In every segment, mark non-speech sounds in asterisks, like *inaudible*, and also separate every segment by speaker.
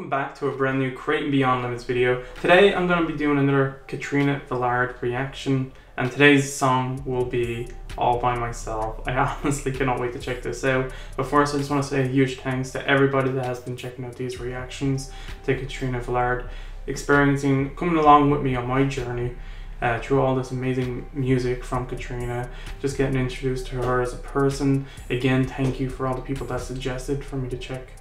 Speaker 1: welcome back to a brand new Creating Beyond Limits video. Today I'm going to be doing another Katrina Velarde reaction and today's song will be All By Myself. I *laughs* honestly cannot wait to check this out. But first I just want to say a huge thanks to everybody that has been checking out these reactions to Katrina Velarde, experiencing, coming along with me on my journey uh, through all this amazing music from Katrina, just getting introduced to her as a person. Again, thank you for all the people that suggested for me to check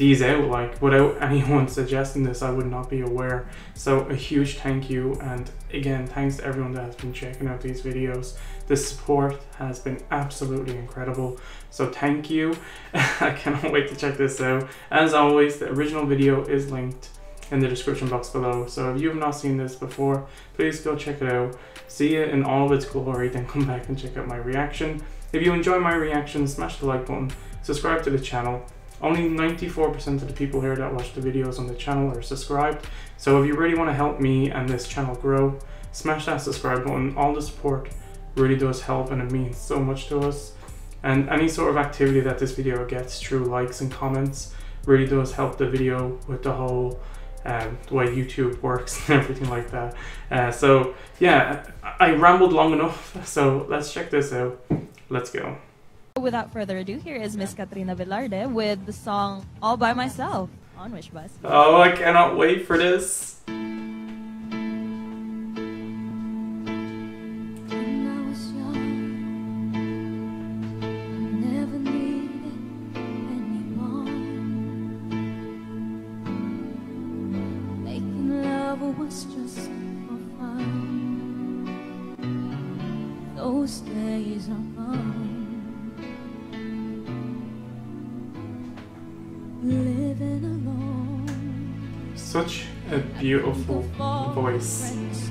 Speaker 1: these out like without *laughs* anyone suggesting this I would not be aware. So a huge thank you and again thanks to everyone that has been checking out these videos. The support has been absolutely incredible. So thank you. *laughs* I cannot wait to check this out. As always the original video is linked in the description box below. So if you have not seen this before please go check it out. See it in all of its glory *laughs* then come back and check out my reaction. If you enjoy my reaction smash the like button. Subscribe to the channel only 94% of the people here that watch the videos on the channel are subscribed. So if you really want to help me and this channel grow, smash that subscribe button. All the support really does help and it means so much to us. And any sort of activity that this video gets through likes and comments really does help the video with the whole um, the way YouTube works *laughs* and everything like that. Uh, so yeah, I rambled long enough. *laughs* So let's check this out. Let's go.
Speaker 2: Without further ado, here is Miss Katrina Velarde with the song All By Myself on Wish Bus.
Speaker 1: Oh, I cannot wait for this.
Speaker 3: was just for fun. Those days are gone.
Speaker 1: Such a beautiful voice.
Speaker 3: Nobody's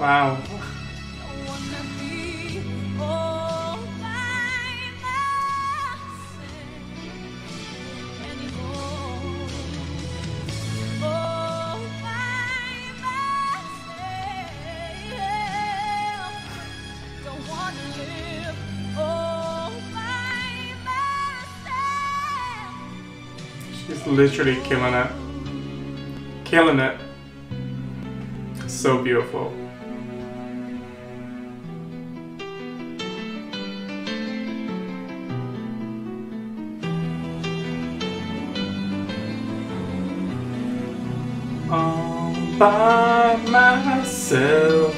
Speaker 1: Wow. She's literally killing it. Killing it. So beautiful. All by myself.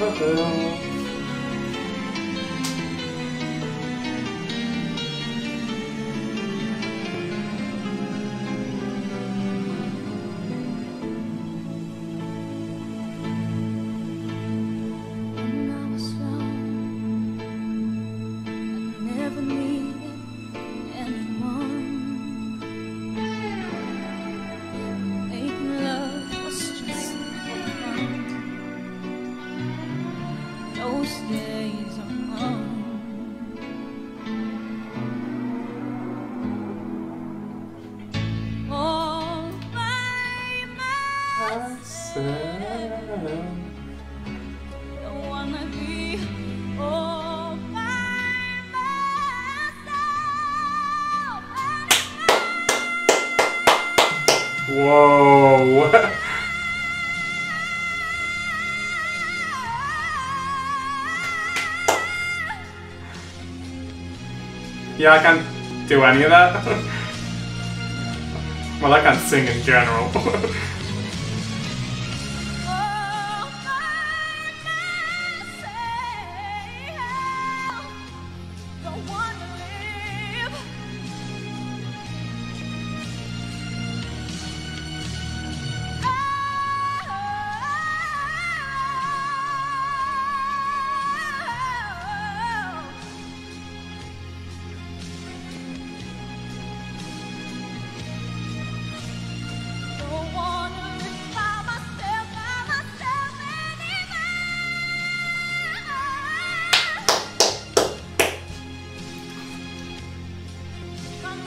Speaker 1: posted. Yeah, I can't do any of that. *laughs* well, I can't sing in general. *laughs*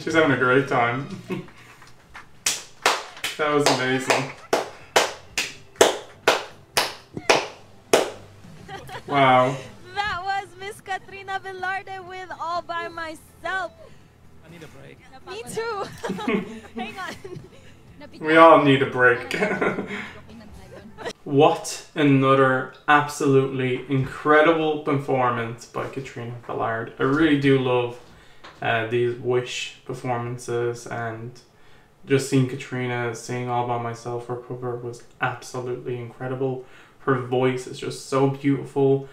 Speaker 1: She's having a great time. *laughs* that was amazing. Wow.
Speaker 2: That was Miss Katrina Velarde with All By Myself.
Speaker 4: I need a break.
Speaker 2: Me too. *laughs* Hang on.
Speaker 1: We all need a break. *laughs* what another absolutely incredible performance by Katrina Velarde. I really do love uh, these Wish performances and just seeing Katrina sing all by myself her cover was absolutely incredible. Her voice is just so beautiful.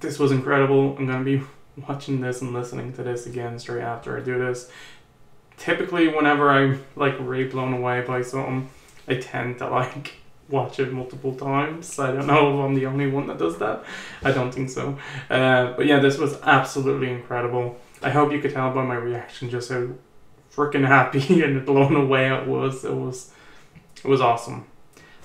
Speaker 1: This was incredible. I'm gonna be *laughs* watching this and listening to this again straight after I do this. Typically, whenever I'm like really blown away by something, I tend to like *laughs* watch it multiple times. I don't know if I'm the only one that does that. I don't think so. Uh, but yeah, this was absolutely incredible. I hope you could tell by my reaction just how freaking happy *laughs* and blown away it was. It was it was awesome.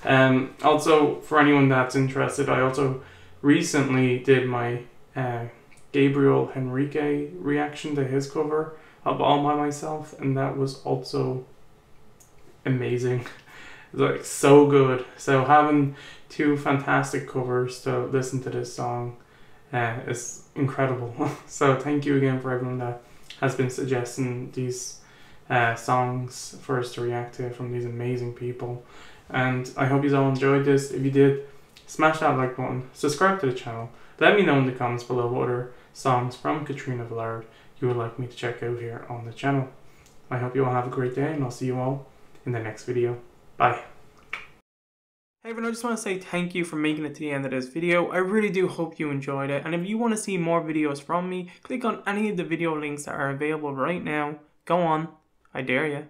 Speaker 1: Um, also, for anyone that's interested, I also recently did my uh, Gabriel Henrique reaction to his cover of All By Myself, and that was also amazing. *laughs* like so good. So having two fantastic covers to listen to this song uh, is incredible. *laughs* so thank you again for everyone that has been suggesting these uh, songs for us to react to from these amazing people. And I hope you all enjoyed this. If you did, smash that like button, subscribe to the channel. Let me know in the comments below what other songs from Katrina Velarde you would like me to check out here on the channel. I hope you all have a great day and I'll see you all in the next video. Bye. Hey everyone, I just want to say thank you for making it to the end of this video. I really do hope you enjoyed it. And if you want to see more videos from me, click on any of the video links that are available right now. Go on. I dare you.